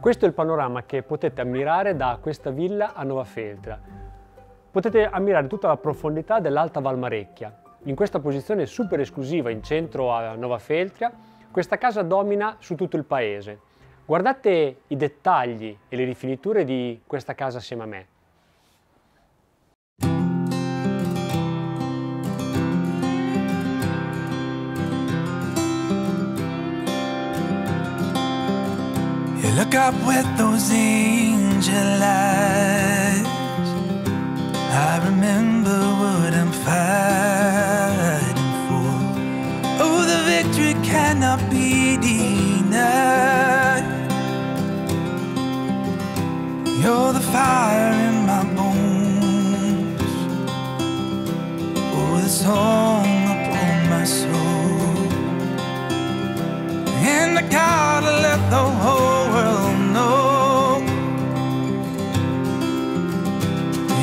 Questo è il panorama che potete ammirare da questa villa a Nova Feltria. Potete ammirare tutta la profondità dell'Alta Valmarecchia. In questa posizione super esclusiva in centro a Nova Feltria, questa casa domina su tutto il paese. Guardate i dettagli e le rifiniture di questa casa assieme a me. Look up with those angel eyes. I remember what I'm fighting for. Oh, the victory cannot be denied.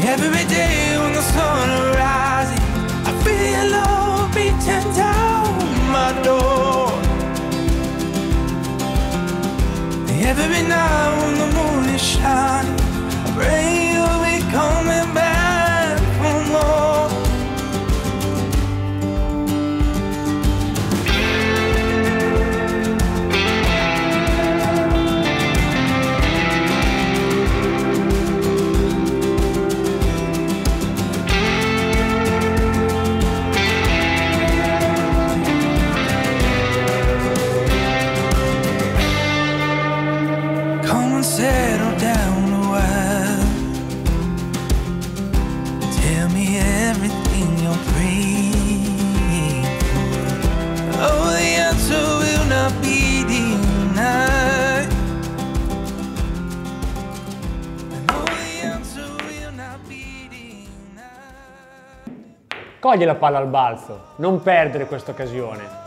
Every day when the sun rises, I feel love beating down my door. Every night when the moon is shining, praying. Cogli la palla al balzo, non perdere questa occasione.